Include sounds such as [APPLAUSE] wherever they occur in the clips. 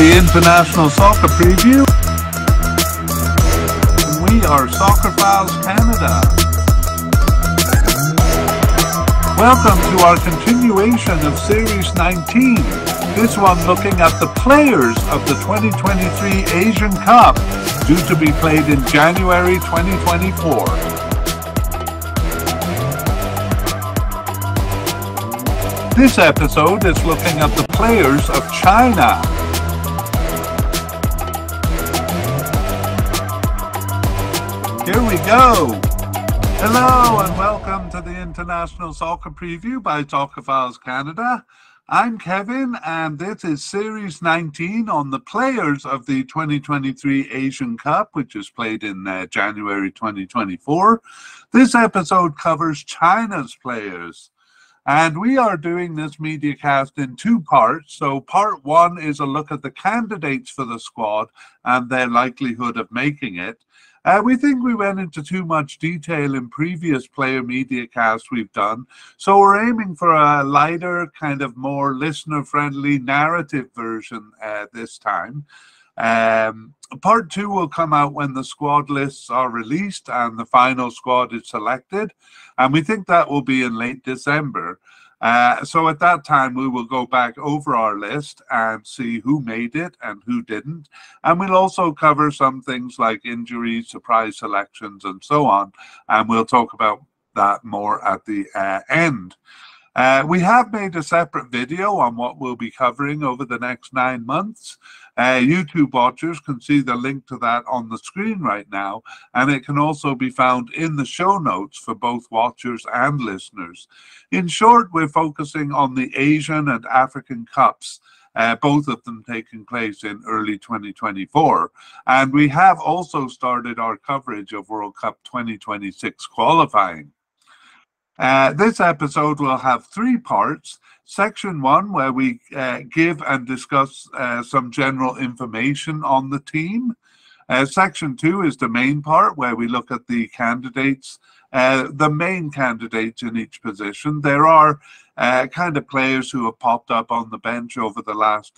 the International Soccer Preview. We are Soccerphiles Canada. Welcome to our continuation of Series 19. This one looking at the players of the 2023 Asian Cup, due to be played in January 2024. This episode is looking at the players of China. Here we go. Hello and welcome to the International Soccer Preview by Soccerphiles Canada. I'm Kevin and this is Series 19 on the players of the 2023 Asian Cup, which is played in uh, January 2024. This episode covers China's players. And we are doing this media cast in two parts. So, part one is a look at the candidates for the squad and their likelihood of making it. Uh, we think we went into too much detail in previous player media casts we've done. So we're aiming for a lighter, kind of more listener friendly narrative version uh, this time. Um, part two will come out when the squad lists are released and the final squad is selected. And we think that will be in late December. Uh, so at that time, we will go back over our list and see who made it and who didn't. And we'll also cover some things like injuries, surprise selections, and so on. And we'll talk about that more at the uh, end. Uh, we have made a separate video on what we'll be covering over the next nine months. Uh, YouTube watchers can see the link to that on the screen right now, and it can also be found in the show notes for both watchers and listeners. In short, we're focusing on the Asian and African Cups. Uh, both of them taking place in early 2024. And we have also started our coverage of World Cup 2026 qualifying. Uh, this episode will have three parts. Section one, where we uh, give and discuss uh, some general information on the team. Uh, section two is the main part, where we look at the candidates, uh, the main candidates in each position. There are uh, kind of players who have popped up on the bench over the last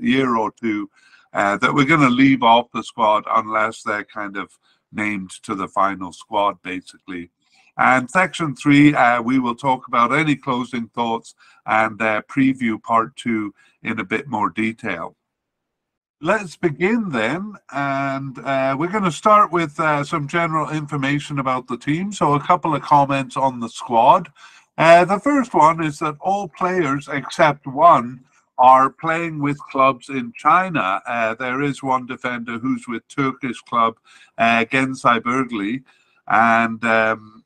year or two that we're going to leave off the squad unless they're kind of named to the final squad, basically. And section three, uh, we will talk about any closing thoughts and uh, preview part two in a bit more detail. Let's begin then, and uh, we're going to start with uh, some general information about the team. So, a couple of comments on the squad. Uh, the first one is that all players except one are playing with clubs in China. Uh, there is one defender who's with Turkish club uh, Gençlerbirliği, Bergli, and um,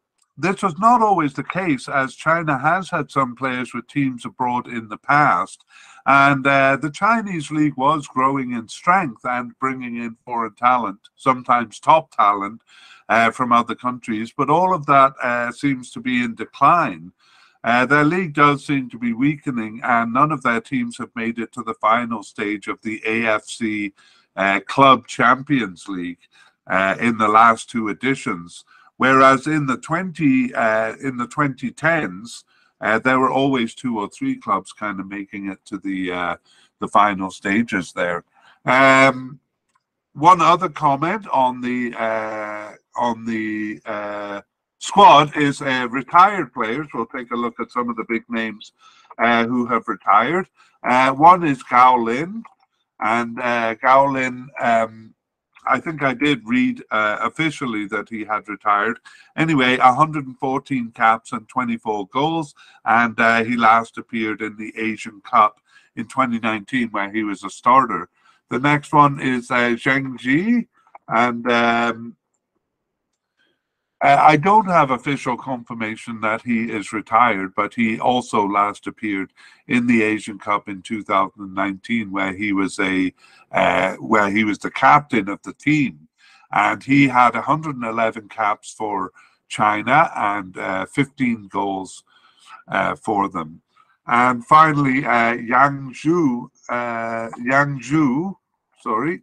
this was not always the case, as China has had some players with teams abroad in the past. And uh, the Chinese league was growing in strength and bringing in foreign talent, sometimes top talent uh, from other countries. But all of that uh, seems to be in decline. Uh, their league does seem to be weakening, and none of their teams have made it to the final stage of the AFC uh, Club Champions League uh, in the last two editions. Whereas in the 20 uh, in the 2010s, uh, there were always two or three clubs kind of making it to the uh, the final stages there. Um, one other comment on the uh, on the uh, squad is uh, retired players. We'll take a look at some of the big names who have retired. one is Gao Lin, and Gao Lin. Um, I think I did read uh, officially that he had retired. Anyway, 114 caps and 24 goals, and uh, he last appeared in the Asian Cup in 2019, where he was a starter. The next one is uh, Zheng Zhi, and um, I don't have official confirmation that he is retired, but he also last appeared in the Asian Cup in 2019, where he was a uh, where he was the captain of the team, and he had 111 caps for China and uh, 15 goals uh, for them. And finally, uh, Yang Zhu, uh, Yang Zhu, sorry,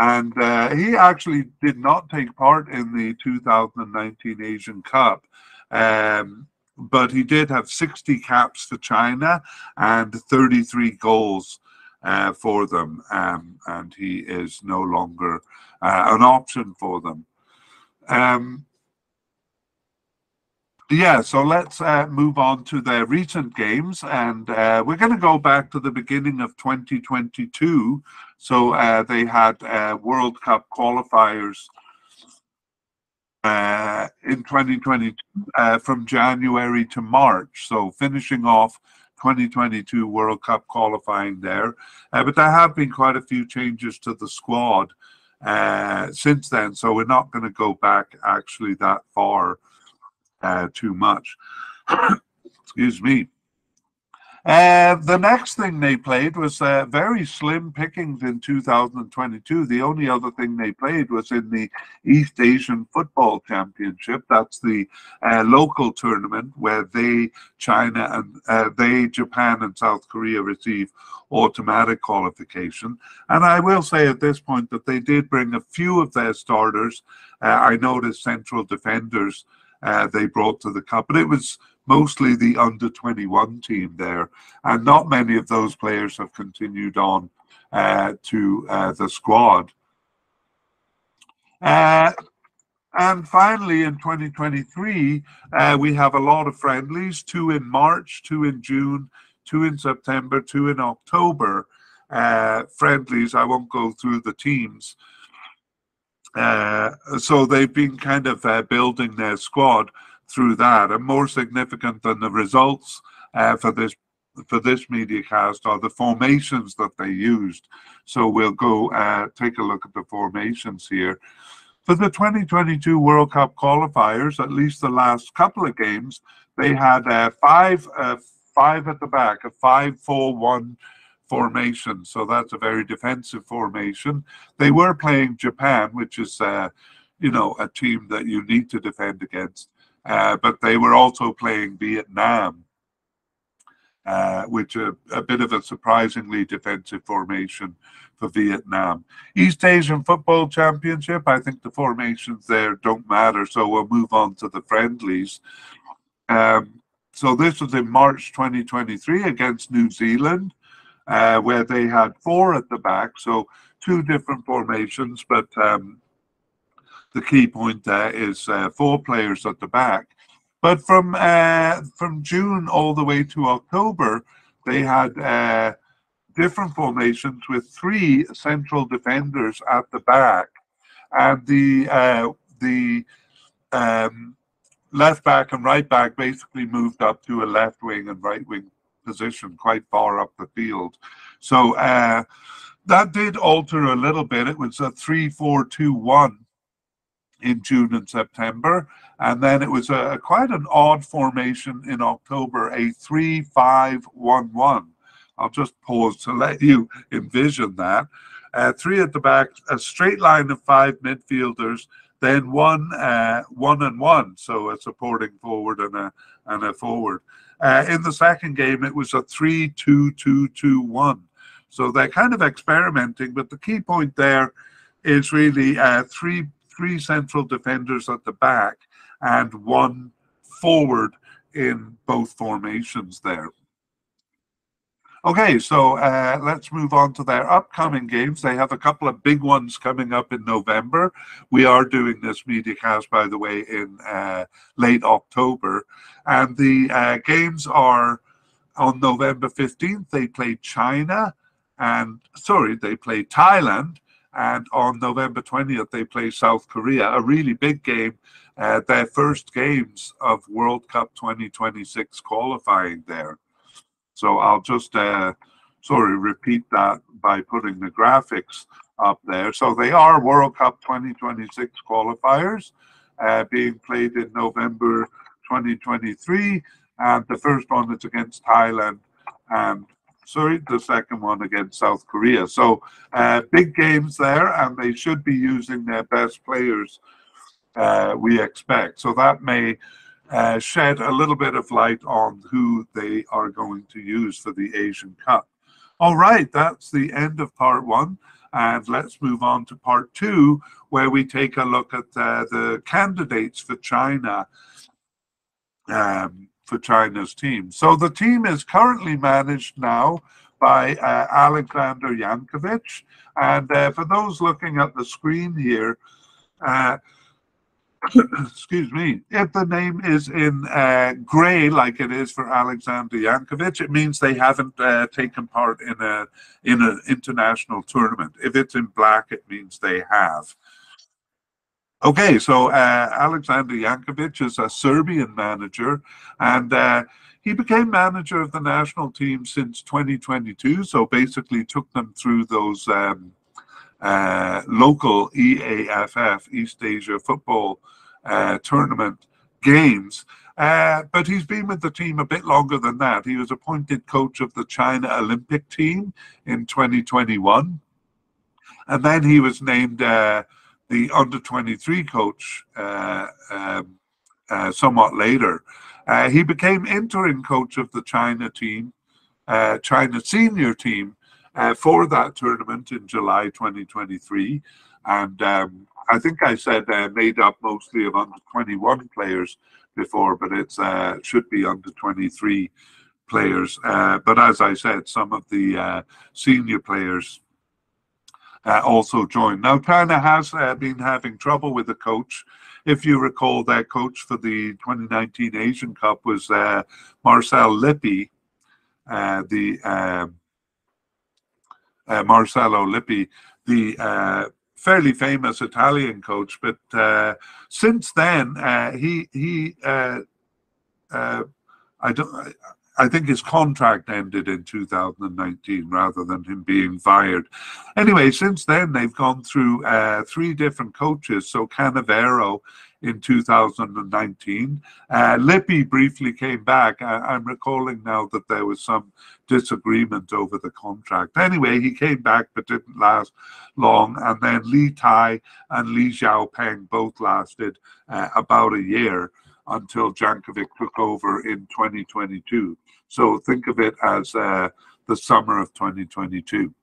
and uh, he actually did not take part in the 2019 Asian Cup. Um, but he did have 60 caps for China and 33 goals uh, for them, um, and he is no longer uh, an option for them. Um, yeah, so let's uh, move on to the recent games, and uh, we're going to go back to the beginning of 2022. So uh, they had uh, World Cup qualifiers uh, in 2022 uh, from January to March. So finishing off 2022 World Cup qualifying there, but there have been quite a few changes to the squad since then. So we're not going to go back actually that far uh, too much. [COUGHS] Excuse me. Uh, the next thing they played was uh, very slim pickings in 2022. The only other thing they played was in the East Asian Football Championship. That's the uh, local tournament where they, China, and uh, they, Japan, and South Korea receive automatic qualification. And I will say at this point that they did bring a few of their starters. Uh, I noticed central defenders uh, they brought to the cup. But it was mostly the under 21 team there. And not many of those players have continued on uh, to uh, the squad. Uh, and finally, in 2023, uh, we have a lot of friendlies two in March, two in June, two in September, two in October. Uh, friendlies, I won't go through the teams. Uh, so they've been kind of uh, building their squad through that. And more significant than the results uh, for this for this media cast are the formations that they used. So we'll go uh, take a look at the formations here. For the 2022 World Cup qualifiers, at least the last couple of games, they had uh, five five at the back, a five-four-one formation. So that's a very defensive formation. They were playing Japan, which is, uh, you know, a team that you need to defend against. Uh, but they were also playing Vietnam, uh, which a, a bit of a surprisingly defensive formation for Vietnam. East Asian Football Championship, I think the formations there don't matter. So we'll move on to the friendlies. Um, so this was in March 2023 against New Zealand uh, where they had four at the back, so two different formations, but um, the key point there is uh, four players at the back. But from uh, from June all the way to October, they had uh, different formations with three central defenders at the back, and the uh, the um, left back and right back basically moved up to a left wing and right wing position quite far up the field. So uh, that did alter a little bit. It was a 3 4 2 1 in June and September. And then it was a, quite an odd formation in October, a 3 5 1 1. I'll just pause to let you envision that. Uh, three at the back, a straight line of five midfielders, then one, uh, one and one, so a supporting forward and a and a forward. Uh, in the second game, it was a 3 2 2 2 1. So they're kind of experimenting, but the key point there is really uh, three three central defenders at the back and one forward in both formations there. Okay, so uh, let's move on to their upcoming games. They have a couple of big ones coming up in November. We are doing this media cast, by the way, in uh, late October. And the uh, games are on November 15th, they play China, and sorry, they play Thailand. And on November 20th, they play South Korea, a really big game. Uh, their first games of World Cup 2026 qualifying there. So I'll just uh, sort of repeat that by putting the graphics up there. So they are World Cup 2026 qualifiers uh, being played in November 2023. And the first one is against Thailand and sorry, the second one against South Korea. So uh, big games there, and they should be using their best players, uh, we expect. So that may uh, shed a little bit of light on who they are going to use for the Asian Cup. All right, that's the end of part one. And let's move on to part two, where we take a look at uh, the candidates for China, um, for China's team. So the team is currently managed now by uh, Alexander Jankovic. And uh, for those looking at the screen here, uh, [COUGHS] excuse me, if the name is in uh, grey, like it is for Alexander Jankovic, it means they haven't uh, taken part in a in an international tournament. If it's in black, it means they have. Okay, so uh, Alexander Jankovic is a Serbian manager, and uh, he became manager of the national team since 2022. So basically, took them through those. Um, uh, local EAFF, East Asia Football uh, Tournament games. Uh, but he's been with the team a bit longer than that. He was appointed coach of the China Olympic team in 2021. And then he was named uh, the under 23 coach uh, um, uh, somewhat later. he became interim coach of the China team, China senior team uh, for that tournament in July 2023. And um, I think I said uh, made up mostly of under 21 players before, but it uh, should be under 23 players. Uh, but as I said, some of the uh, senior players uh, also joined. Now, China has been having trouble with the coach. If you recall, their coach for the 2019 Asian Cup was Marcel Lippi, the um, uh, Marcello Lippi, the uh, fairly famous Italian coach. But uh, since then, uh, he he uh, uh, I don't. I think his contract ended in 2019 rather than him being fired. Anyway, since then they've gone through three different coaches. So Cannavaro in 2019. Uh, briefly came back. I, am recalling now that there was some disagreement over the contract. Anyway, he came back but didn't last long. And then Li Tie and Li Xiaopeng both lasted uh, about a year until Jankovic took over in 2022. So think of it as uh, the summer of 2022.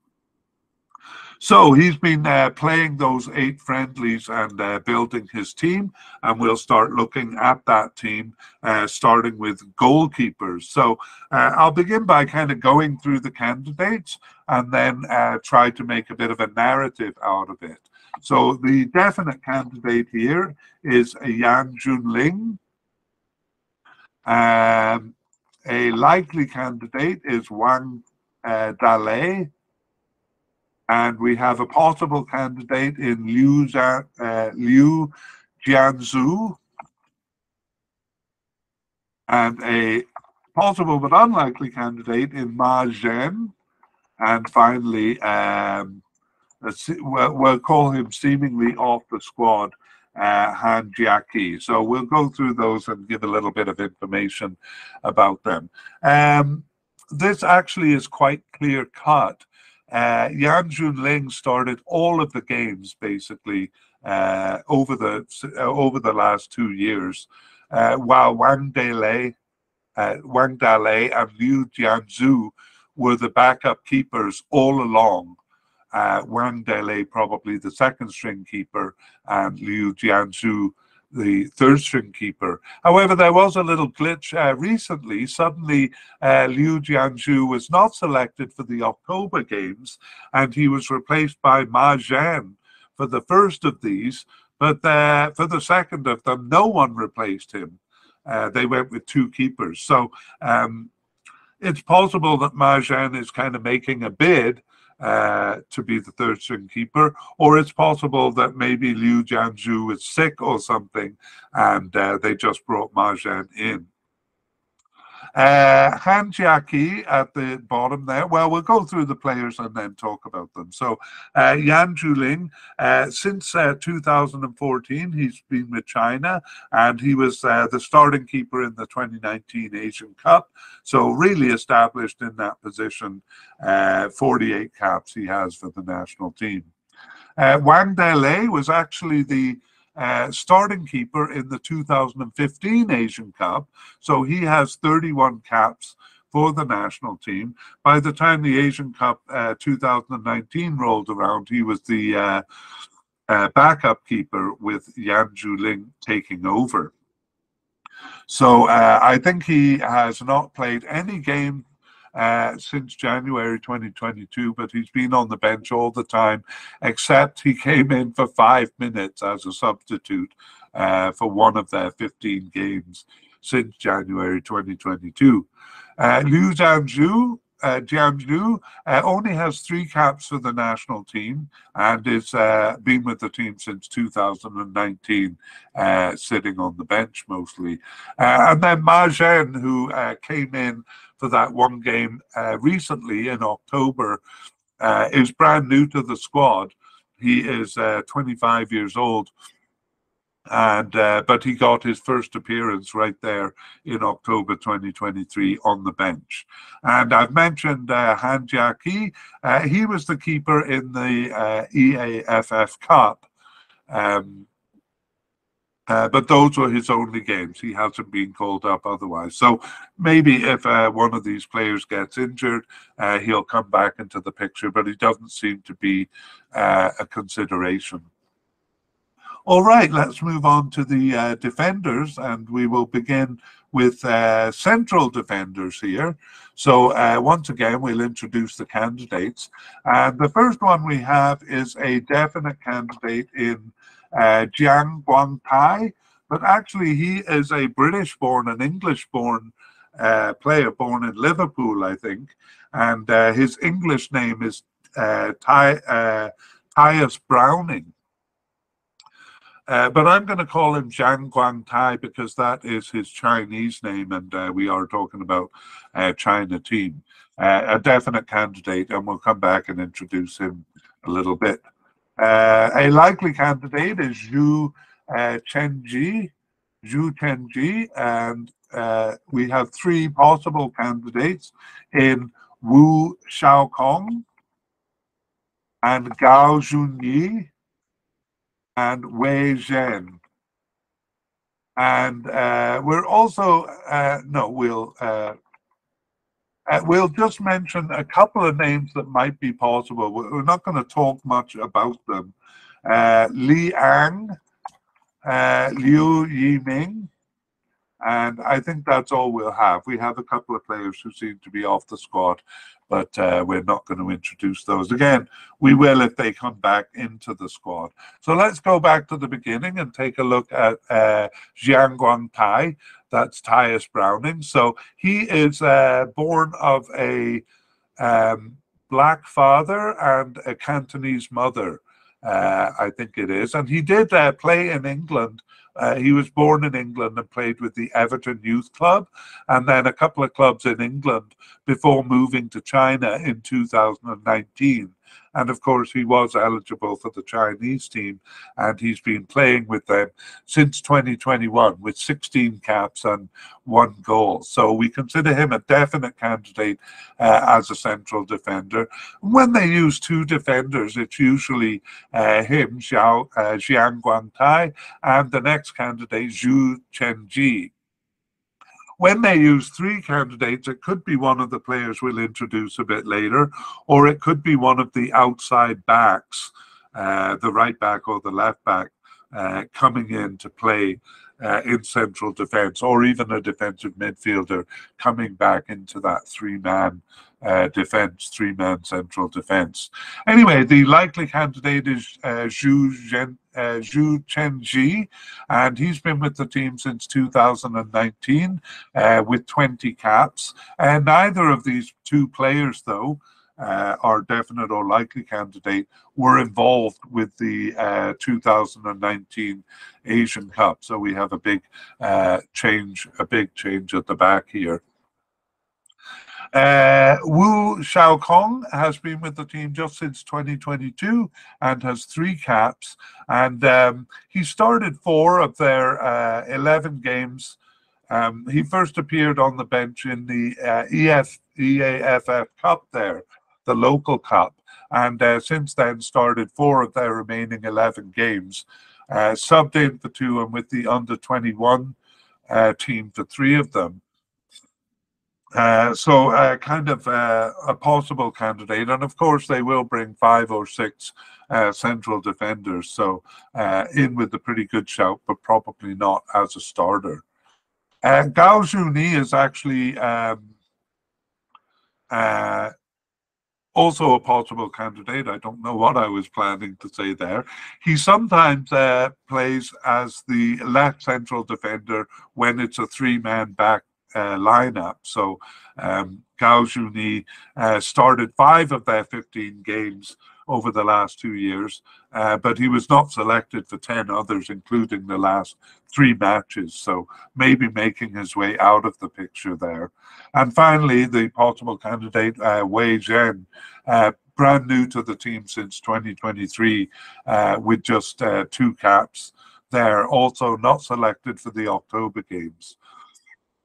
So he's been uh, playing those eight friendlies and uh, building his team, and we'll start looking at that team, uh, starting with goalkeepers. So uh, I'll begin by kind of going through the candidates and then uh, try to make a bit of a narrative out of it. So the definite candidate here is Yan Junling. Um, a likely candidate is Wang uh, Dalei. And we have a possible candidate in Liu, Zha, uh, Liu Jianzhu and a possible but unlikely candidate in Ma Zhen. And finally, um, we'll, we'll, call him seemingly off the squad, uh, Han. So we'll go through those and give a little bit of information about them. Um, this actually is quite clear cut uh, Yan Junling started all of the games basically uh, over the uh, over the last two years, uh, while Wang Dalei, uh, Wang Dalei and Liu Jianzhu were the backup keepers all along. Uh, Wang Dalei probably the second string keeper, and Liu Jianzhu the third string keeper. However, there was a little glitch uh, recently. Suddenly, uh, Liu Jianzhu was not selected for the October games, and he was replaced by Ma Zhen for the first of these. But uh, for the second of them, no one replaced him. Uh, they went with two keepers. So um, it's possible that Ma Zhen is kind of making a bid uh, to be the third string keeper, or it's possible that maybe Liu Jianzhu is sick or something, and uh, they just brought Ma Zhen in. Uh, Han Jiaqi at the bottom there. Well, we'll go through the players and then talk about them. So, uh, Yan Junling, uh, since uh, 2014, he's been with China and he was uh, the starting keeper in the 2019 Asian Cup. So, really established in that position. Uh, 48 caps he has for the national team. Uh, Wang Dalei was actually the uh, starting keeper in the 2015 Asian Cup. So he has 31 caps for the national team. By the time the Asian Cup uh, 2019 rolled around, he was the uh, uh, backup keeper with Yan Junling taking over. So uh, I think he has not played any game uh, since January 2022, but he's been on the bench all the time, except he came in for five minutes as a substitute uh, for one of their 15 games since January 2022. Uh, Liu Jianzhu uh, uh, only has three caps for the national team and has uh, been with the team since 2019, uh, sitting on the bench mostly. Uh, and then Ma Zhen, who uh, came in for that one game uh, recently in October, is brand new to the squad. He is 25 years old and uh, but he got his first appearance right there in October 2023 on the bench. And I've mentioned uh, Han Jiaqi. Uh, he was the keeper in the uh, EAFF Cup. Um, uh, but those were his only games. He hasn't been called up otherwise. So maybe if uh, one of these players gets injured, uh, he'll come back into the picture, but he doesn't seem to be uh, a consideration. All right, let's move on to the uh, defenders, and we will begin with uh, central defenders here. So uh, once again, we'll introduce the candidates. And the first one we have is a definite candidate in uh, Jiang Guangtai, but actually he is a British-born and English-born uh, player born in Liverpool, I think. And uh, his English name is Ty, Tyias Browning. Uh, but I'm going to call him Zhang Guangtai because that is his Chinese name, and uh, we are talking about uh, China team. Uh, a definite candidate, and we'll come back and introduce him a little bit. Uh, a likely candidate is Zhu uh, Chenjie, Zhu Chenjie, and we have three possible candidates in Wu Shaocong and Gao Zhunyi and Wei Zhen. And uh, we're also, uh, no, we'll, uh, uh, we'll just mention a couple of names that might be possible. We're not going to talk much about them. Uh, Li Ang, uh, Liu Yiming, and I think that's all we'll have. We have a couple of players who seem to be off the squad, but uh, we're not going to introduce those. Again, we will if they come back into the squad. So let's go back to the beginning and take a look at uh, Jiang Guangtai. That's Tyias Browning. So he is uh, born of a um, black father and a Cantonese mother. Uh, I think it is. And he did uh, play in England uh, he was born in England and played with the Everton Youth Club and then a couple of clubs in England before moving to China in 2019. And of course, he was eligible for the Chinese team, and he's been playing with them since 2021 with 16 caps and one goal. So we consider him a definite candidate uh, as a central defender. When they use two defenders, it's usually uh, him, Xiao, uh, Jiang Guangtai, and the next candidate, Zhu Chenjie when they use three candidates, it could be one of the players we'll introduce a bit later, or it could be one of the outside backs, uh, the right back or the left back, uh, coming in to play uh, in central defence, or even a defensive midfielder coming back into that three man uh, defence, three man central defence. Anyway, the likely candidate is uh, Zhu, Zhen, uh, Zhu Chenjie, and he's been with the team since 2019 uh, with 20 caps. And neither of these two players, though, uh, our definite or likely candidate were involved with the uh, 2019 Asian Cup. So we have a big uh, change, a big change at the back here. Uh, Wu Shaocong has been with the team just since 2022 and has three caps. And um, he started four of their uh, 11 games. Um, he first appeared on the bench in the uh, EF, EAFF Cup there the local cup, and uh, since then started four of their remaining 11 games. Uh, subbed in for two and with the under 21 uh, team for three of them. Uh, so, uh, kind of uh, a possible candidate, and of course, they will bring five or six uh, central defenders. So, uh, in with a pretty good shout, but probably not as a starter. Uh, Gao is actually um, also a possible candidate. I don't know what I was planning to say there. He sometimes uh, plays as the left central defender when it's a three-man back uh, lineup. So um, Gao Zhunyi uh, started five of their 15 games over the last two years, uh, but he was not selected for 10 others, including the last three matches. So maybe making his way out of the picture there. And finally, the possible candidate, uh, Wei Zhen, uh, brand new to the team since 2023, uh, with just uh, two caps there, also not selected for the October games.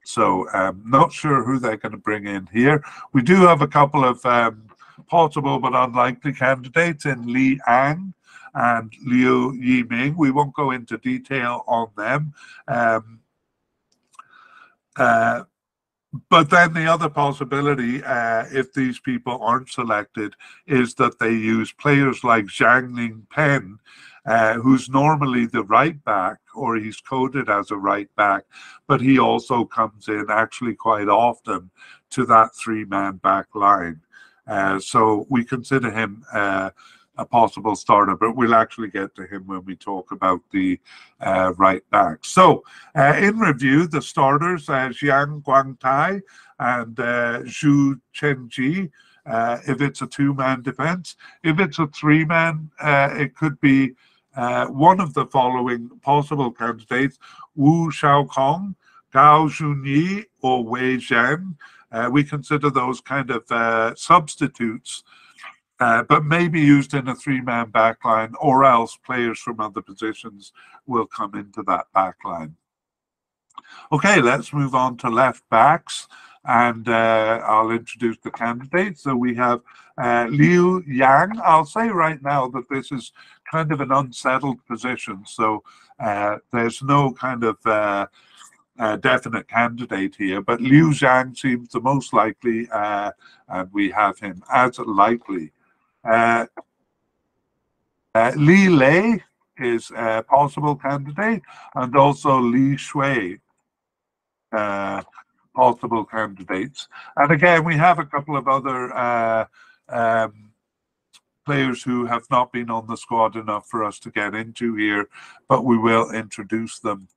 So um, not sure who they're going to bring in here. We do have a couple of um, possible but unlikely candidates in Li Ang and Liu Yiming. We won't go into detail on them. Um, uh, but then the other possibility, uh, if these people aren't selected, is that they use players like Zhang Linpeng, uh, who's normally the right back, or he's coded as a right back, but he also comes in actually quite often to that three man back line. Uh, so we consider him uh, a possible starter, but we'll actually get to him when we talk about the uh, right back. So, uh, in review, the starters uh, Jiang Guangtai and uh, Zhu Chenjie. If it's a two man defense, if it's a three man, it could be one of the following possible candidates Wu Shaocong, Gao Zhunyi, or Wei Zhen. we consider those kind of substitutes uh, but maybe used in a three-man backline, or else players from other positions will come into that backline. Okay, let's move on to left backs, and uh, I'll introduce the candidates. So we have uh, Liu Yang. I'll say right now that this is kind of an unsettled position, so uh, there's no kind of uh, uh, definite candidate here, but Liu Zhang seems the most likely, uh, and we have him as likely. Uh, uh, Li Lei is a possible candidate, and also Li Shui, possible candidates. And again, we have a couple of other um, players who have not been on the squad enough for us to get into here, but we will introduce them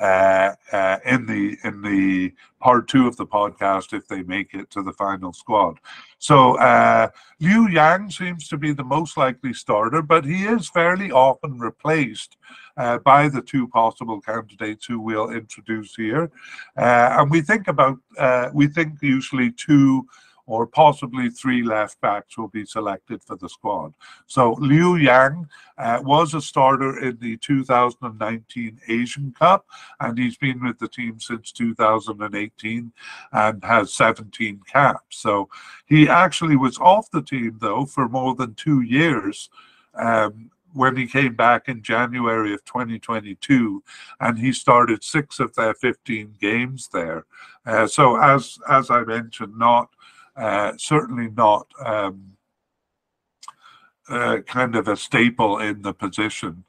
uh, uh, in the in the part two of the podcast if they make it to the final squad. So uh, Liu Yang seems to be the most likely starter, but he is fairly often replaced uh, by the two possible candidates who we'll introduce here. Uh, and we think about uh, we think usually two or possibly three left backs will be selected for the squad. So Liu Yang uh, was a starter in the 2019 Asian Cup, and he's been with the team since 2018 and has 17 caps. So he actually was off the team though for more than two years. Um, when he came back in January of 2022, and he started six of their 15 games there. Uh, so, as as I mentioned, not uh, certainly not um, uh, kind of a staple in the position.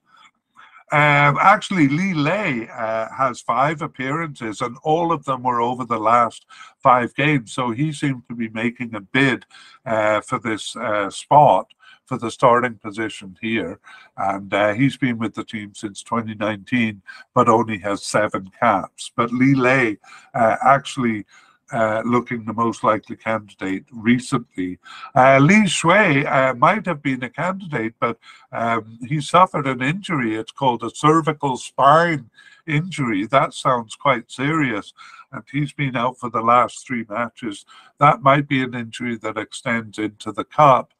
Um, actually, Li Lei uh, has five appearances, and all of them were over the last five games. So he seemed to be making a bid uh, for this uh, spot for the starting position here. And uh, he's been with the team since 2019, but only has seven caps. But Li Lei uh, actually uh, looking the most likely candidate recently. Uh, Li Shui uh, might have been a candidate, but um, he suffered an injury. It's called a cervical spine injury. That sounds quite serious. And he's been out for the last three matches. That might be an injury that extends into the cup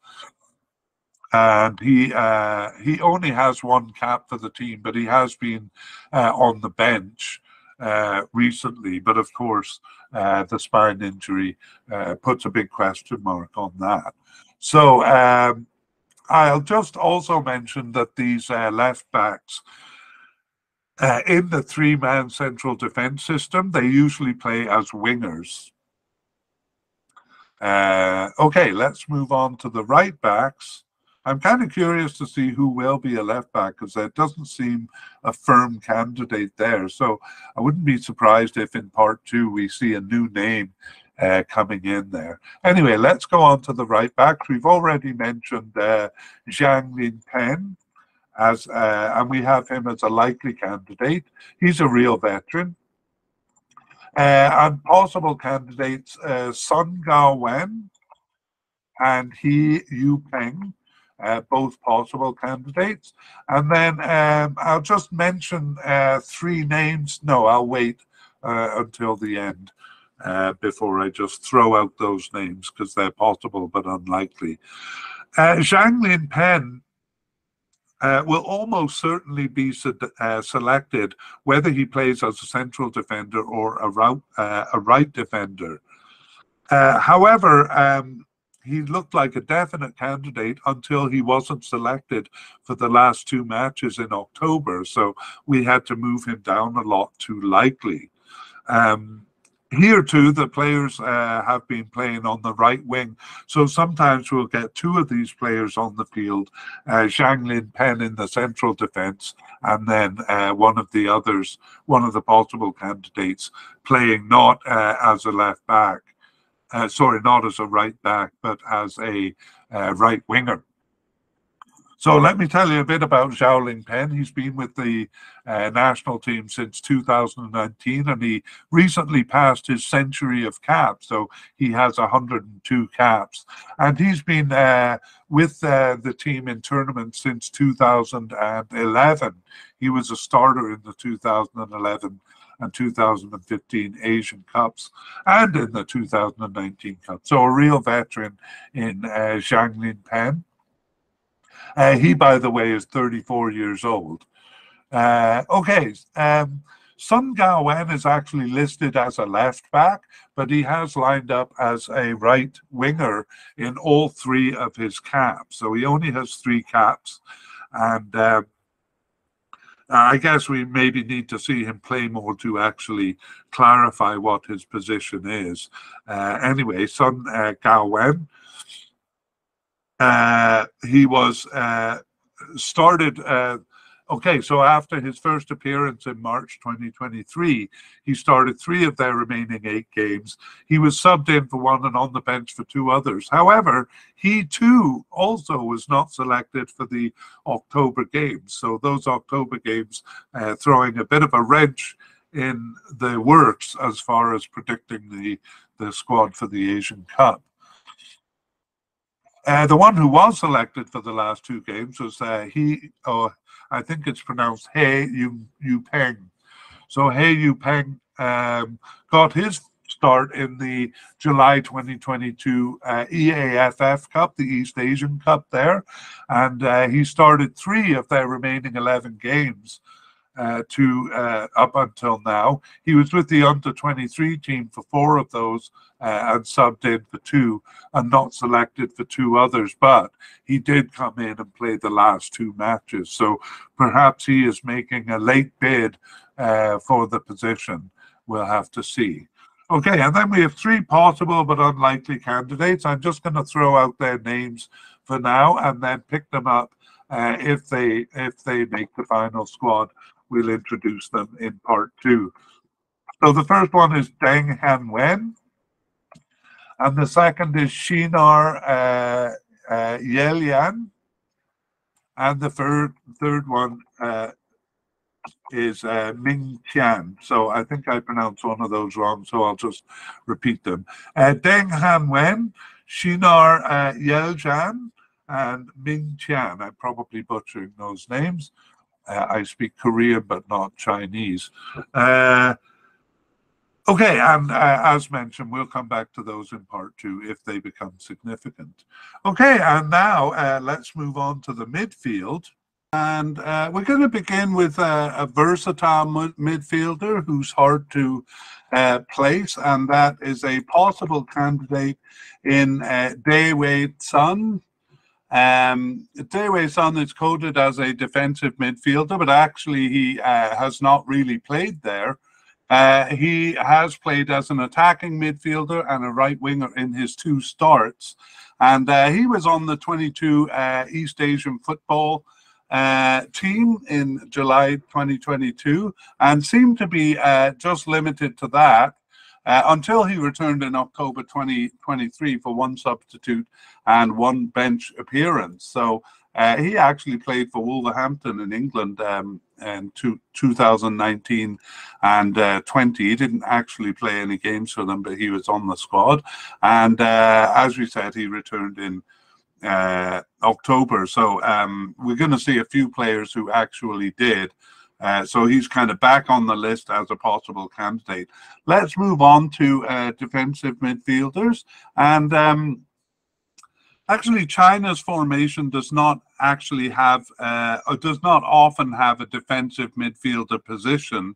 and he uh, he only has one cap for the team, but he has been uh, on the bench uh, recently. But of course, uh, the spine injury uh, puts a big question mark on that. So um, I'll just also mention that these uh, left backs. Uh, in the three man central defense system, they usually play as wingers. Okay, let's move on to the right backs. I'm kind of curious to see who will be a left back because there doesn't seem a firm candidate there. So I wouldn't be surprised if in part two we see a new name uh, coming in there. Anyway, let's go on to the right backs. We've already mentioned uh, Jiang Lin Pen, as uh, and we have him as a likely candidate. He's a real veteran. Uh, and possible candidates uh, Sun Guowen and He Yu Peng, uh, both possible candidates. And then um, I'll just mention uh, three names. No, I'll wait uh, until the end. Uh, before I just throw out those names because they're possible but unlikely. Uh, Zhang Linpeng uh, will almost certainly be uh, selected whether he plays as a central defender or a, route, uh, a right defender. Uh, however, um, he looked like a definite candidate until he wasn't selected for the last two matches in October. So we had to move him down a lot to likely. Um, here too, the players uh, have been playing on the right wing. So sometimes we'll get two of these players on the field, uh, Zhang Linpeng in the central defense, and then uh, one of the others, one of the possible candidates, playing not uh, as a left back, uh, sorry, not as a right back, but as a uh, right winger. So let me tell you a bit about Zhang Linpeng. He's been with the uh, national team since 2019 and he recently passed his century of caps. So he has 102 caps. And he's been uh, with uh, the team in tournaments since 2011. He was a starter in the 2011 and 2015 Asian Cups and in the 2019 Cup. So a real veteran in uh, Zhang Linpeng. Uh, he, by the way, is 34 years old. Uh, okay, um, Sun Wen is actually listed as a left back, but he has lined up as a right winger in all three of his caps. So he only has three caps. And uh, I guess we maybe need to see him play more to actually clarify what his position is. Uh, anyway, Sun uh, uh, he was uh, started. Okay, so after his first appearance in March 2023, he started three of their remaining eight games. He was subbed in for one and on the bench for two others. However, he too also was not selected for the October games. So those October games uh, throwing a bit of a wrench in the works as far as predicting the the squad for the Asian Cup. Uh, the one who was selected for the last two games was uh, he, oh, I think it's pronounced He Yu, Yu Peng. So He Yu Peng um, got his start in the July 2022 uh, EAFF Cup, the East Asian Cup there. And uh, he started three of their remaining 11 games uh, to uh, up until now. He was with the under 23 team for four of those uh, and subbed in for two and not selected for two others, but he did come in and play the last two matches. So perhaps he is making a late bid uh, for the position. We'll have to see. Okay, and then we have three possible but unlikely candidates. I'm just going to throw out their names for now and then pick them up uh, if they if they make the final squad we'll introduce them in part two. So the first one is Deng Han Wen, and the second is Shinar uh, uh, Yelian, and the third third one uh, is uh, Ming Tian. So I think I pronounced one of those wrong, so I'll just repeat them. Uh, Deng Han Wen, Shinar uh, and Ming Tian. I'm probably butchering those names. Uh, I speak Korean, but not Chinese. Uh, okay, and uh, as mentioned, we'll come back to those in part two if they become significant. Okay, and now uh, let's move on to the midfield. And uh, we're going to begin with a, versatile midfielder who's hard to uh, place, and that is a possible candidate in uh, Daewei Sun, um, Daewei Sun is coded as a defensive midfielder, but actually he uh, has not really played there. Uh, he has played as an attacking midfielder and a right winger in his two starts. And uh, he was on the 22 uh, East Asian football uh, team in July 2022 and seemed to be uh, just limited to that. Uh, until he returned in October 2023 for one substitute and one bench appearance. So uh, he actually played for Wolverhampton in England um, in two, 2019 and uh, 20. He didn't actually play any games for them, but he was on the squad. And uh, as we said, he returned in uh, October. So um, we're going to see a few players who actually did. Uh, so he's kind of back on the list as a possible candidate. Let's move on to uh, defensive midfielders. And um, actually, China's formation does not actually have, uh, does not often have a defensive midfielder position.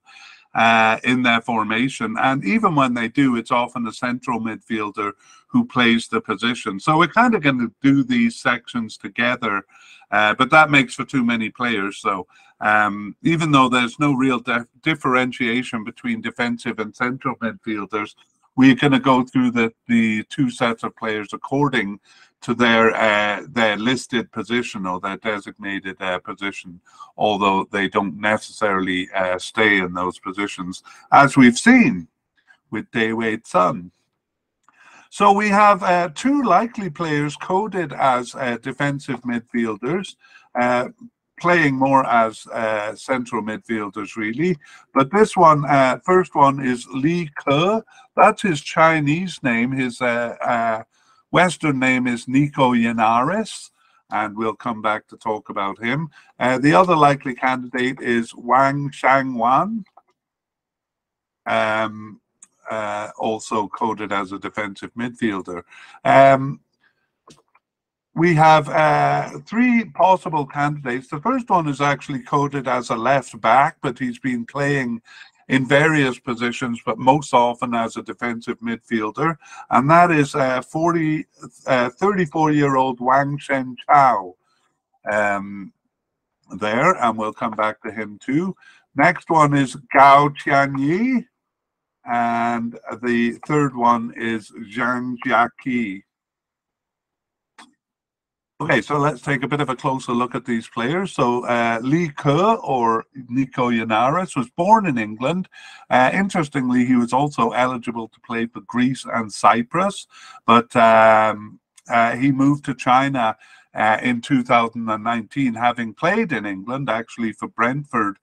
Uh, in their formation. And even when they do, it's often a central midfielder who plays the position. So we're kind of going to do these sections together, uh, but that makes for too many players. So um, even though there's no real differentiation between defensive and central midfielders, we're going to go through the, the two sets of players according to their uh, their listed position or their designated uh, position, although they don't necessarily uh, stay in those positions, as we've seen with Dai Wai Tsun. So we have uh, two likely players coded as uh, defensive midfielders, uh, playing more as uh, central midfielders, really. But this one, uh, first one is Li Ke. That's his Chinese name. His uh, Western name is Nico Yennaris. And we'll come back to talk about him. the other likely candidate is Wang Shangyuan. Um, uh, also coded as a defensive midfielder. Um, we have uh, three possible candidates. The first one is actually coded as a left back, but he's been playing in various positions, but most often as a defensive midfielder. And that is uh, 40, uh, 34 year old Wang Shen Chao um, there, and we'll come back to him too. Next one is Gao Tianyi, and the third one is Zhang Jiaqi. Okay, so let's take a bit of a closer look at these players. So uh, Li Ke, or Nico Yennaris, was born in England. Uh, interestingly, he was also eligible to play for Greece and Cyprus, but um, uh, he moved to China uh, in 2019, having played in England, actually for Brentford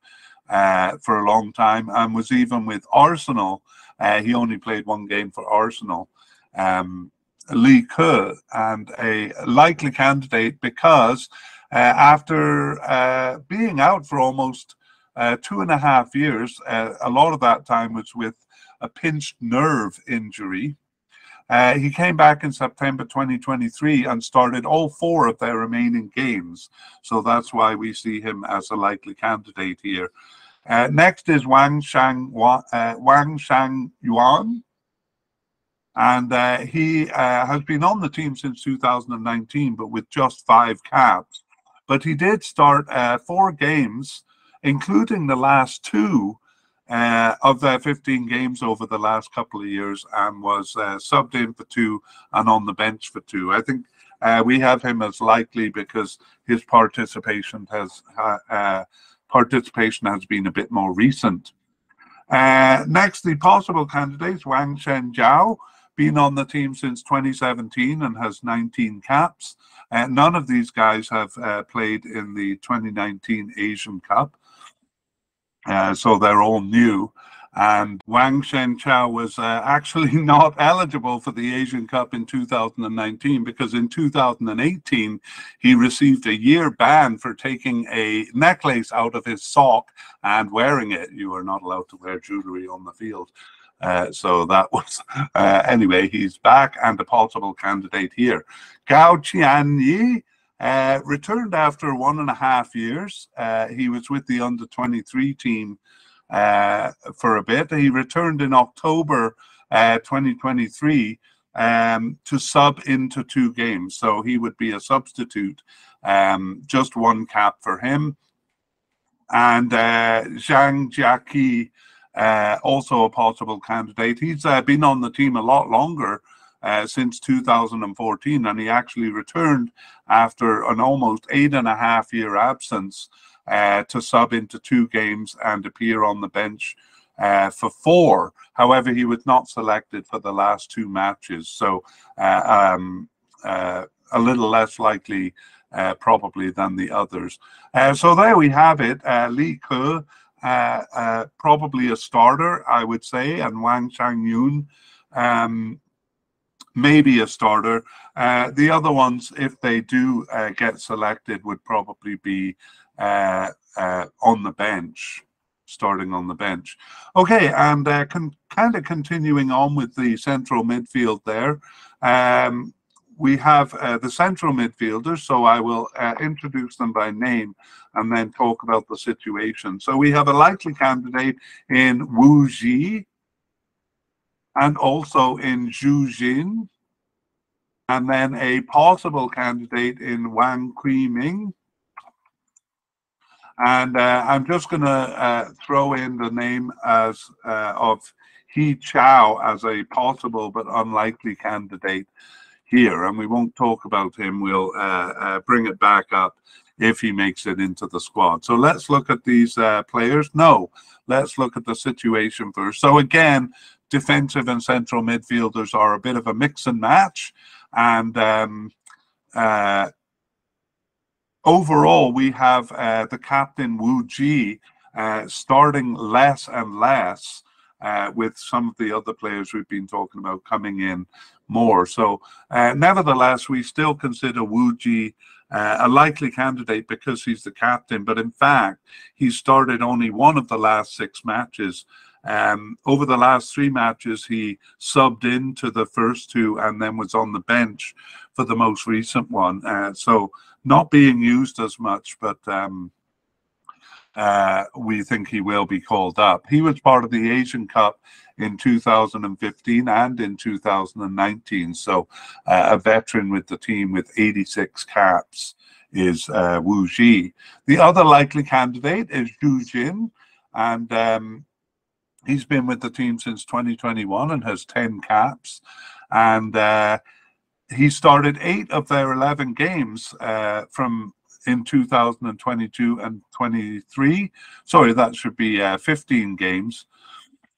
uh, for a long time, and was even with Arsenal. Uh, he only played one game for Arsenal. Um, Li Ke and a likely candidate because uh, after uh, being out for almost uh, two and a half years, uh, a lot of that time was with a pinched nerve injury. Uh, he came back in September 2023 and started all four of their remaining games. So that's why we see him as a likely candidate here. Uh, next is Wang Shang Wang Shang Yuan. And uh, he uh, has been on the team since 2019, but with just five caps. But he did start uh, four games, including the last two uh, of their 15 games over the last couple of years, and was uh, subbed in for two and on the bench for two. I think uh, we have him as likely because his participation has participation has been a bit more recent. next, the possible candidates: Wang Shen Chao been on the team since 2017 and has 19 caps. Uh, none of these guys have uh, played in the 2019 Asian Cup, uh, so they're all new. And Wang Shenchao was uh, [LAUGHS] actually not eligible for the Asian Cup in 2019 because in 2018 he received a year ban for taking a necklace out of his sock and wearing it. You are not allowed to wear jewelry on the field. Uh, so that [LAUGHS] was, uh, anyway, he's back and a possible candidate here. Gao Tianyi uh, returned after one and a half years. Uh, he was with the under 23 team uh, for a bit. He returned in October 2023 um, to sub into two games. So he would be a substitute, um, just one cap for him. And Zhang Jiaqi uh, also a possible candidate. He's uh, been on the team a lot longer, uh, since 2014, and he actually returned after an almost eight and a half year absence uh, to sub into two games and appear on the bench uh, for four. However, he was not selected for the last two matches, so uh, um, a little less likely probably than the others. So there we have it. Uh, Li Ke, probably a starter, I would say, and Wang Shangyuan. Um, maybe a starter. Uh, the other ones, if they do uh, get selected, would probably be uh, on the bench starting on the bench. Okay, and uh, kind of continuing on with the central midfield there. Um, we have uh, the central midfielders, so I will uh, introduce them by name and then talk about the situation. So we have a likely candidate in Wu Xi and also in Xu Xin, and then a possible candidate in Wang Ming. And uh, I'm just going to uh, throw in the name as uh, of He Chao as a possible but unlikely candidate here. And we won't talk about him. We'll uh, uh, bring it back up if he makes it into the squad. So let's look at these uh, players. No, let's look at the situation first. So again, defensive and central midfielders are a bit of a mix and match. And um, uh, overall, we have uh, the captain Wu Xi uh, starting less and less. Uh, with some of the other players we've been talking about coming in more. So, uh, nevertheless, we still consider Wu Xi uh, a likely candidate because he's the captain. But in fact, he started only one of the last six matches. Um, over the last three matches, he subbed into the first two and then was on the bench for the most recent one. Uh, so not being used as much, but um, uh, we think he will be called up. He was part of the Asian Cup in 2015 and in 2019, so uh, a veteran with the team with 86 caps is uh, Wu Xi. The other likely candidate is Xu Xin, and um, he's been with the team since 2021 and has 10 caps. And uh, he started eight of their 11 games uh, from in 2022 and 23. Sorry, that should be uh, 15 games.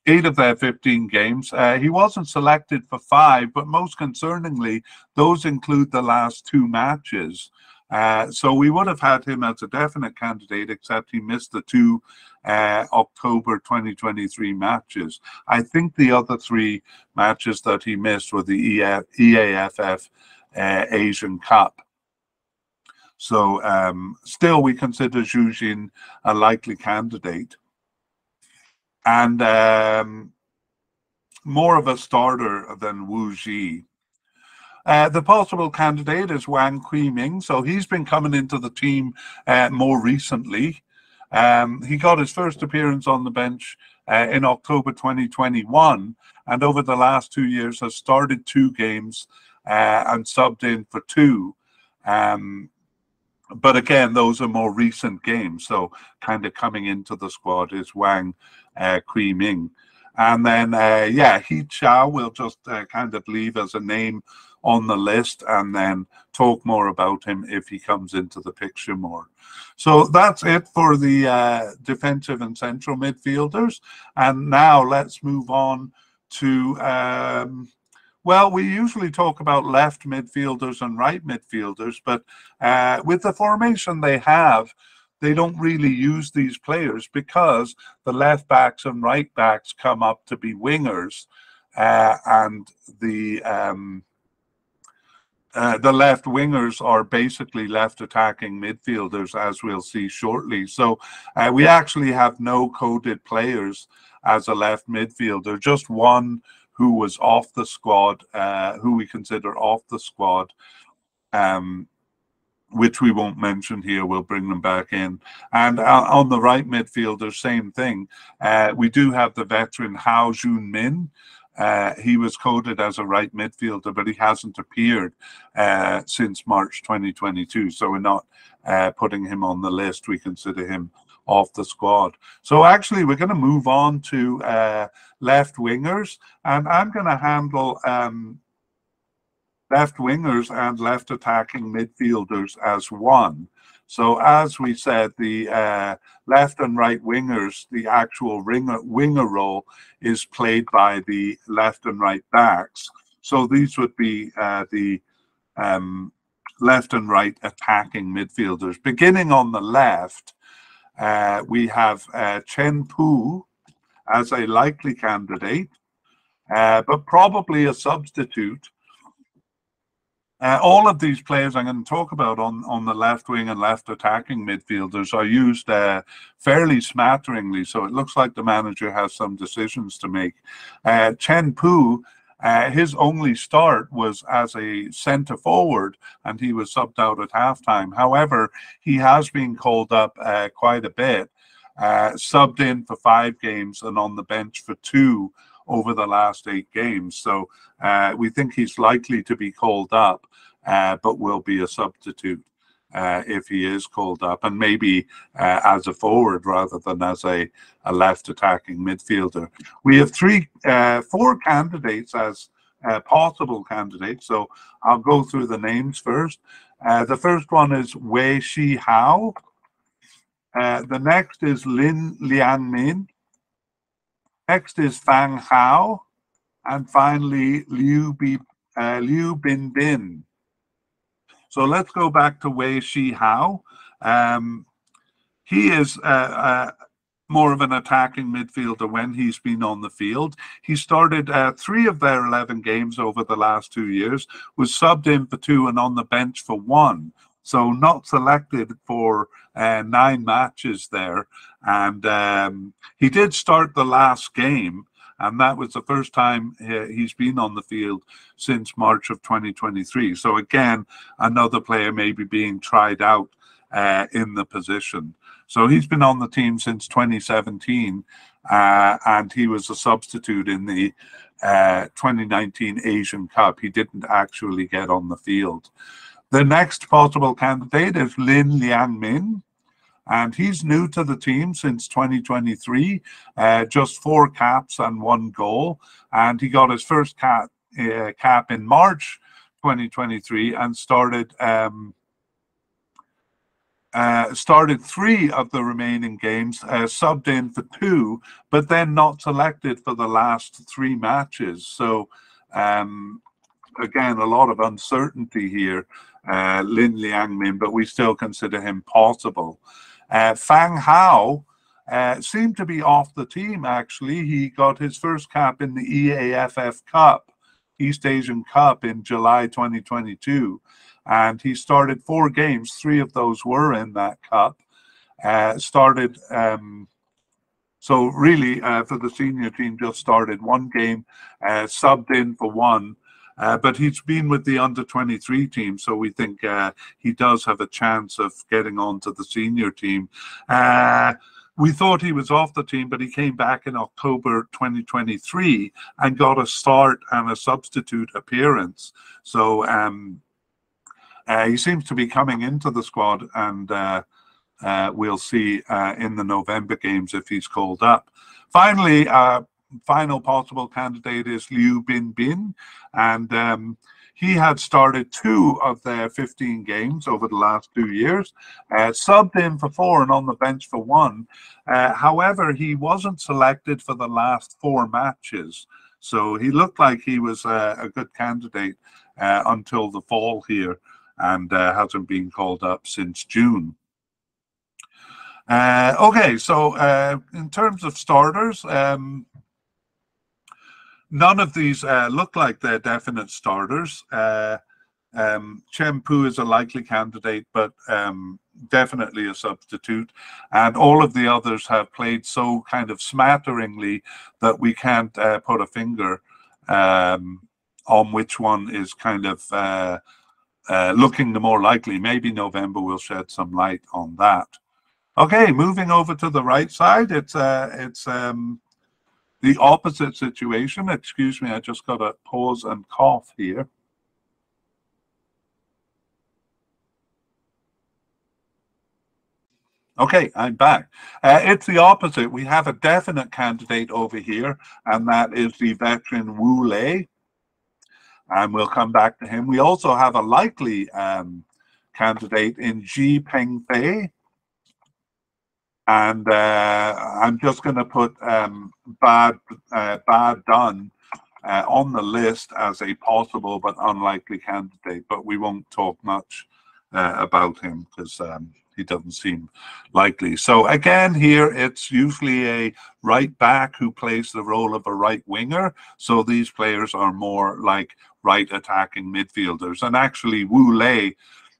Eight of their 15 games. Uh, he wasn't selected for five, but most concerningly, those include the last two matches. Uh, so we would have had him as a definite candidate, except he missed the two uh, October 2023 matches. I think the other three matches that he missed were the EAFF uh, Asian Cup. So um, still, we consider Xu Xin a likely candidate. And um, more of a starter than Wu Xi. Uh, the possible candidate is Wang Ming. So he's been coming into the team uh, more recently. Um, he got his first appearance on the bench uh, in October 2021, and over the last two years has started two games uh, and subbed in for two. Um, but again, those are more recent games. So kind of coming into the squad is Wang uh, Qiuming. And then, uh, yeah, He Chao will just uh, kind of leave as a name on the list and then talk more about him if he comes into the picture more. So that's it for the uh, defensive and central midfielders. And now let's move on to, um, well, we usually talk about left midfielders and right midfielders, but uh, with the formation they have, they don't really use these players because the left backs and right backs come up to be wingers. Uh, and the um, uh, the left wingers are basically left attacking midfielders, as we'll see shortly. So uh, we actually have no coded players as a left midfielder, just one who was off the squad, uh, who we consider off the squad, um, which we won't mention here. We'll bring them back in. And uh, on the right midfielder, same thing. Uh, we do have the veteran Hao Jun Min. Uh, he was coded as a right midfielder, but he hasn't appeared uh, since March 2022. So we're not uh, putting him on the list. We consider him off the squad. So actually, we're going to move on to uh, left wingers, and I'm going to handle um, left wingers and left attacking midfielders as one. So as we said, the uh, left and right wingers, the actual ringer, winger role is played by the left and right backs. So these would be uh, the um, left and right attacking midfielders. Beginning on the left, uh, we have uh, Chen Pu as a likely candidate, uh, but probably a substitute. Uh, all of these players I'm going to talk about on, on the left wing and left attacking midfielders are used uh, fairly smatteringly, so it looks like the manager has some decisions to make. Uh, Chen Pu uh, his only start was as a centre forward, and he was subbed out at halftime. However, he has been called up uh, quite a bit, uh, subbed in for five games and on the bench for two over the last eight games. So uh, we think he's likely to be called up, uh, but will be a substitute uh, if he is called up, and maybe uh, as a forward rather than as a, a left attacking midfielder. We have three, uh, four candidates as uh, possible candidates. So I'll go through the names first. Uh, the first one is Wei Shi Hao. Uh, the next is Lin Liang Ming. Next is Fang Hao. And finally, Liu, Bi, Liu Bin Bin. So let's go back to Wei Shi Hao. Um, he is uh, uh, more of an attacking midfielder when he's been on the field. He started uh, three of their 11 games over the last two years, was subbed in for two and on the bench for one. So not selected for uh, nine matches there. And um, he did start the last game and that was the first time uh, he's been on the field since March of 2023. So again, another player maybe being tried out uh, in the position. So he's been on the team since 2017, uh, and he was a substitute in the uh, 2019 Asian Cup. He didn't actually get on the field. The next possible candidate is Lin Liang Ming and he's new to the team since 2023, uh, just four caps and one goal. And he got his first cap, uh, cap in March 2023 and started. Um, uh, started three of the remaining games, uh, subbed in for two, but then not selected for the last three matches. So, um, again, a lot of uncertainty here, uh, Lin Liangming, but we still consider him possible. Uh, Fang Hao uh, seemed to be off the team, actually. He got his first cap in the EAFF Cup, East Asian Cup, in July 2022. And he started four games, three of those were in that cup. Uh, started, um, so really uh, for the senior team, just started one game, uh, subbed in for one, uh, but he's been with the under 23 team, so we think uh, he does have a chance of getting on to the senior team. Uh, we thought he was off the team, but he came back in October 2023 and got a start and a substitute appearance. So um, uh, he seems to be coming into the squad, and uh, uh, we'll see in the November games if he's called up. Finally, final possible candidate is Liu Bin Bin, and um, he had started two of their 15 games over the last two years, uh, subbed in for four and on the bench for one. Uh, however, he wasn't selected for the last four matches. So he looked like he was uh, a good candidate uh, until the fall here and uh, hasn't been called up since June. Uh, okay, so in terms of starters, um, none of these uh, look like they're definite starters. Uh, um, Chen Pu is a likely candidate, but um, definitely a substitute. And all of the others have played so kind of smatteringly that we can't uh, put a finger um, on which one is kind of uh, uh, looking the more likely. Maybe November will shed some light on that. Okay, moving over to the right side, it's uh, it's um, the opposite situation, excuse me, I just got a pause and cough here. Okay, I'm back. Uh, it's the opposite. We have a definite candidate over here, and that is the veteran Wu Lei. And we'll come back to him. We also have a likely um, candidate in Ji Pengfei. And uh, I'm just going to put um, Bad, uh, Ba Dun uh, on the list as a possible but unlikely candidate, but we won't talk much uh, about him because um, he doesn't seem likely. So again, here it's usually a right back who plays the role of a right winger. So these players are more like right attacking midfielders. And actually, Wu Lei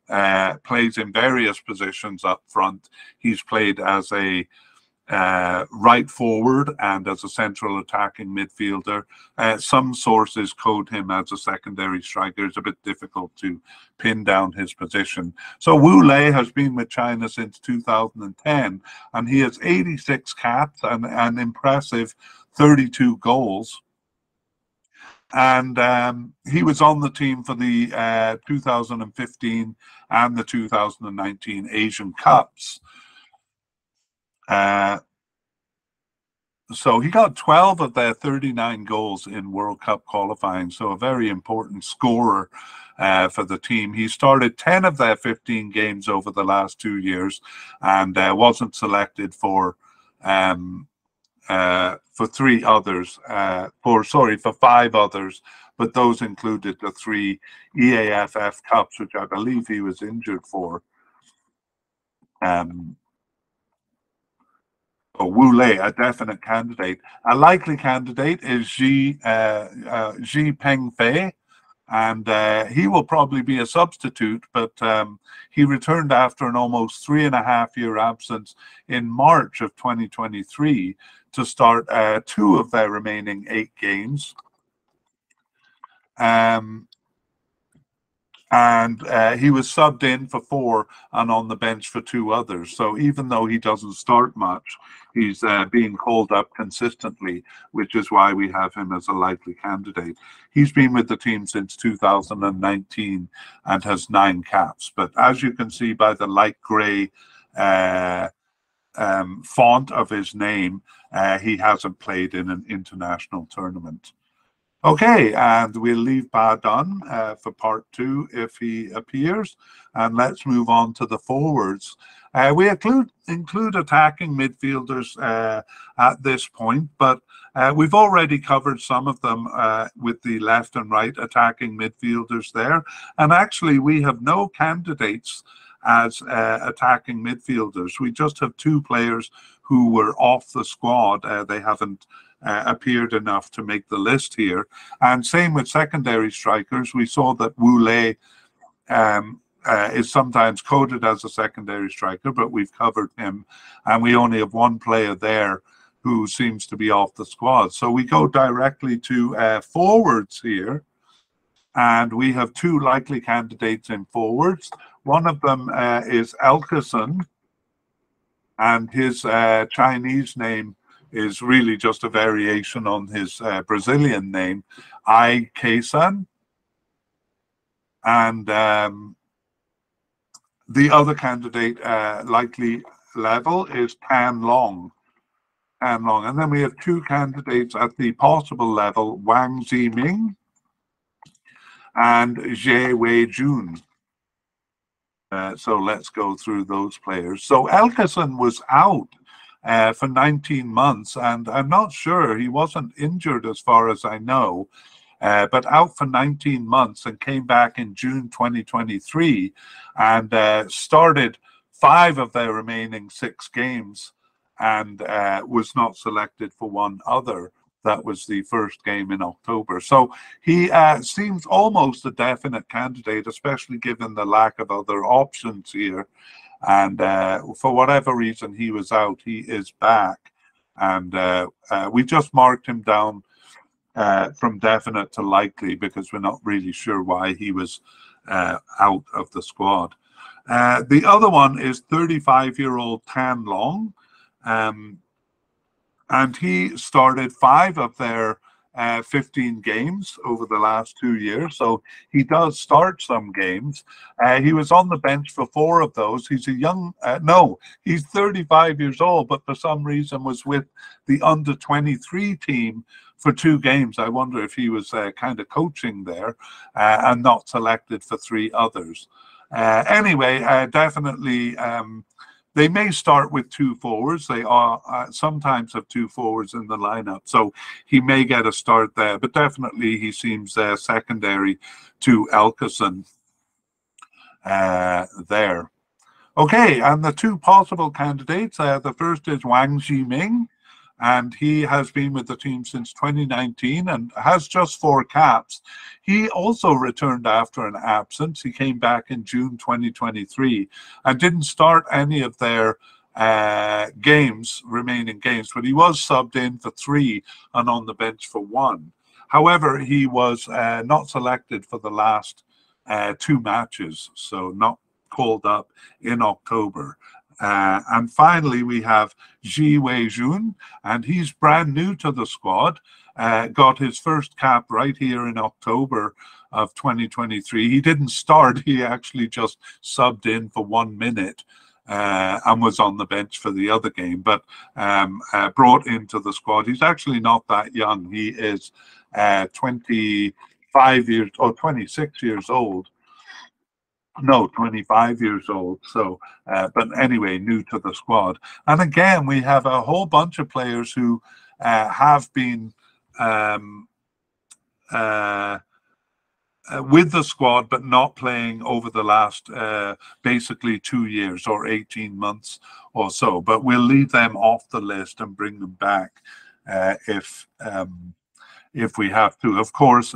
uh, plays in various positions up front. He's played as a uh, right forward and as a central attacking midfielder. Uh, some sources code him as a secondary striker. It's a bit difficult to pin down his position. So Wu Lei has been with China since 2010, and he has 86 caps and an impressive 32 goals. And um, he was on the team for the uh, 2015 and the 2019 Asian Cups. Uh, so he got 12 of their 39 goals in World Cup qualifying. So a very important scorer uh, for the team. He started 10 of their 15 games over the last two years and uh, wasn't selected for um, uh, for three others, uh, for sorry, for five others, but those included the three EAFF Cups, which I believe he was injured for. Um, or Wu Lei, a definite candidate. A likely candidate is Ji, uh, uh, Ji Pengfei, and uh, he will probably be a substitute, but um, he returned after an almost three and a half year absence in March of 2023 to start uh, two of their remaining eight games. Um, and uh, he was subbed in for four and on the bench for two others. So even though he doesn't start much, he's uh, being called up consistently, which is why we have him as a likely candidate. He's been with the team since 2019 and has nine caps. But as you can see by the light grey uh, um, font of his name, uh, he hasn't played in an international tournament. Okay, and we'll leave Ba Dun uh, for part two if he appears. And let's move on to the forwards. Uh, we include, include attacking midfielders uh, at this point, but uh, we've already covered some of them uh, with the left and right attacking midfielders there. And actually, we have no candidates as uh, attacking midfielders. We just have two players who were off the squad. they haven't uh, appeared enough to make the list here. And same with secondary strikers. We saw that Wu Lei um, uh, is sometimes coded as a secondary striker, but we've covered him. And we only have one player there who seems to be off the squad. So we go directly to uh, forwards here. And we have two likely candidates in forwards. One of them uh, is Elkeson, and his uh, Chinese name is really just a variation on his uh, Brazilian name, Ai Kesen. And um, the other candidate uh, likely level is Tan Long. Tan Long. And then we have two candidates at the possible level, Wang Ziming and Xie Wei Jun. Uh, so let's go through those players. So Elkeson was out uh, for 19 months. And I'm not sure, he wasn't injured as far as I know, uh, but out for 19 months and came back in June 2023 and uh, started five of their remaining six games and uh, was not selected for one other. That was the first game in October. So he uh, seems almost a definite candidate, especially given the lack of other options here. And uh, for whatever reason, he was out. He is back. And uh, uh, we just marked him down uh, from definite to likely because we're not really sure why he was uh, out of the squad. The other one is 35 year old Tan Long. Um, and he started five of their uh, 15 games over the last two years. So he does start some games. Uh, he was on the bench for four of those. He's a young, uh, no, he's 35 years old, but for some reason was with the under 23 team for two games. I wonder if he was uh, kind of coaching there uh, and not selected for three others. uh, anyway, definitely. Um, they may start with two forwards. They are uh, sometimes have two forwards in the lineup, so he may get a start there. But definitely, he seems uh, secondary to Elkeson uh, there. Okay, and the two possible candidates. Uh, the first is Wang Ziming, and he has been with the team since 2019 and has just four caps. He also returned after an absence. He came back in June 2023 and didn't start any of their uh, games, remaining games, but he was subbed in for three and on the bench for one. However, he was uh, not selected for the last uh, two matches, so not called up in October. Uh, and finally, we have Xie Wei Jun, and he's brand new to the squad. Uh, got his first cap right here in October of 2023. He didn't start, he actually just subbed in for one minute. Uh, and was on the bench for the other game, but um, uh, brought into the squad. He's actually not that young. He is uh, 25 years or 26 years old no 25 years old so uh, but anyway new to the squad. And again we have a whole bunch of players who uh, have been um, uh, uh with the squad but not playing over the last uh, basically two years or 18 months or so. But we'll leave them off the list and bring them back uh, if um, if we have to. Of course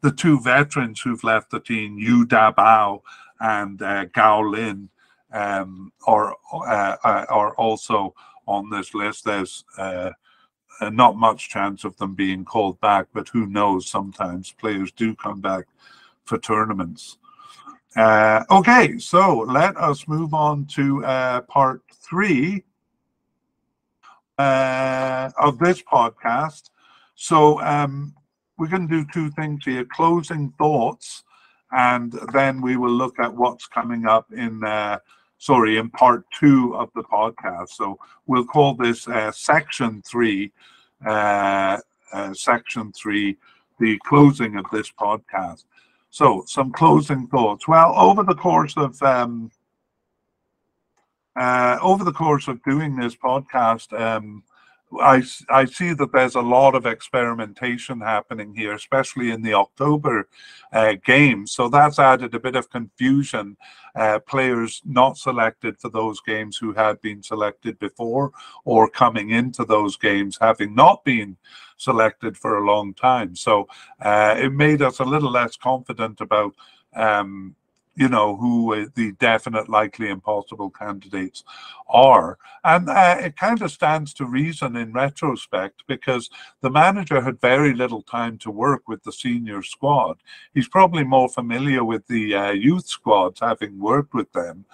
the two veterans who've left the team, Yu Dabao and uh, Gao Lin, um, are, uh, uh, are also on this list. There's uh, uh, not much chance of them being called back, but who knows? Sometimes players do come back for tournaments. Uh, okay, so let us move on to uh, part three uh, of this podcast. So um, we're going to do two things here closing thoughts and then we will look at what's coming up in uh, sorry in part two of the podcast. So we'll call this uh, section three uh, uh section three the closing of this podcast. So some closing thoughts. Well over the course of um, uh, over the course of doing this podcast um, I, I see that there's a lot of experimentation happening here, especially in the October uh, games. So that's added a bit of confusion. Uh, players not selected for those games who had been selected before, or coming into those games having not been selected for a long time. So uh, it made us a little less confident about um, you know, who uh, the definite, likely, impossible candidates are. And uh, it kind of stands to reason in retrospect because the manager had very little time to work with the senior squad. He's probably more familiar with the uh, youth squads, having worked with them.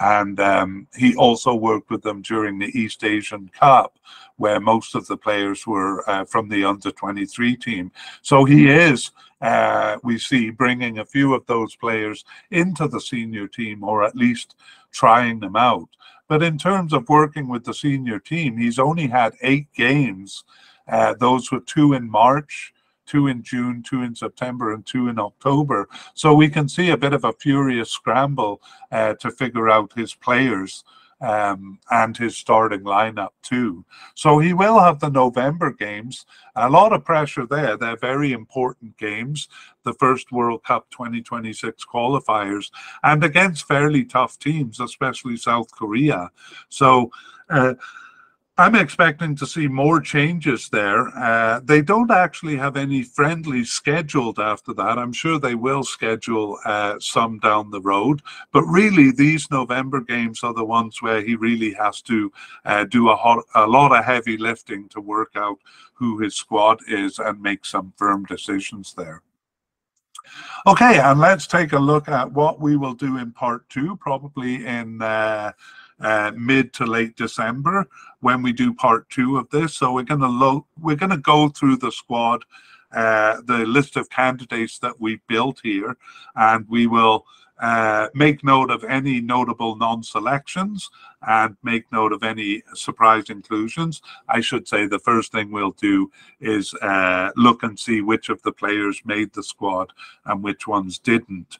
And um, he also worked with them during the East Asian Cup, where most of the players were uh, from the under 23 team. So he is uh, we see bringing a few of those players into the senior team or at least trying them out. But in terms of working with the senior team, he's only had eight games. Uh, those were two in March, two in June, two in September, and two in October. So we can see a bit of a furious scramble uh, to figure out his players um, and his starting lineup too. So he will have the November games. A lot of pressure there. They're very important games, the first World Cup 2026 qualifiers, and against fairly tough teams, especially South Korea. So. Uh, I'm expecting to see more changes there. Uh, they don't actually have any friendly scheduled after that. I'm sure they will schedule uh, some down the road, but really these November games are the ones where he really has to uh, do a, hot, a lot of heavy lifting to work out who his squad is and make some firm decisions there. Okay, and let's take a look at what we will do in part two, probably in uh, mid to late December when we do part two of this. So we're going to lo- we're going to go through the squad, uh, the list of candidates that we've built here, and we will uh, make note of any notable non-selections and make note of any surprise inclusions. I should say the first thing we'll do is uh, look and see which of the players made the squad and which ones didn't.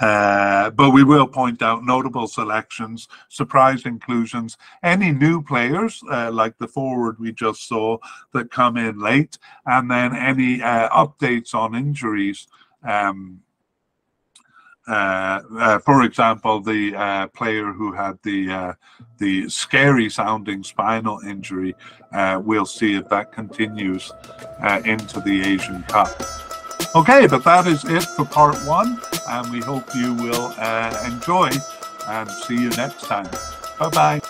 Uh, but we will point out notable selections, surprise inclusions, any new players uh, like the forward we just saw that come in late, and then any uh, updates on injuries. Um, uh, uh, for example, the player who had the the scary sounding spinal injury, we'll see if that continues into the Asian Cup. Okay, but that is it for part one, and we hope you will uh, enjoy and see you next time. Bye bye.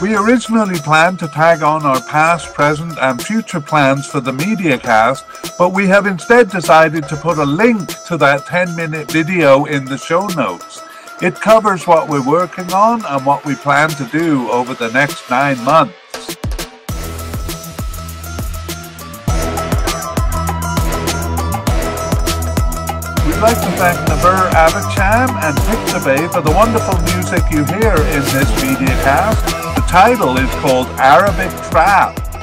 We originally planned to tag on our past, present, and future plans for the media cast, but we have instead decided to put a link to that 10 minute video in the show notes. It covers what we're working on and what we plan to do over the next nine months. Like to thank Naber Abacham and Pixabay for the wonderful music you hear in this media cast. The title is called Arabic Trap.